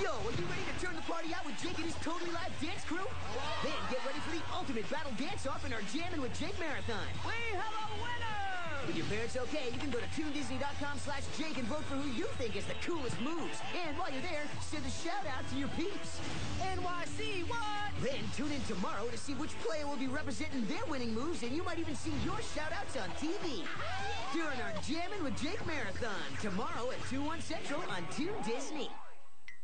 Yo, are you ready to turn the party out with Jake and his Totally Live dance crew? Then get ready for the ultimate battle dance-off in our Jamming with Jake Marathon. We have a winner! With your parents okay, you can go to ToonDisney.com slash Jake and vote for who you think is the coolest moves. And while you're there, send a shout-out to your peeps. NYC, what? Then tune in tomorrow to see which player will be representing their winning moves, and you might even see your shout-outs on TV. During our Jamming with Jake Marathon, tomorrow at 2, 1 Central on Toon Disney.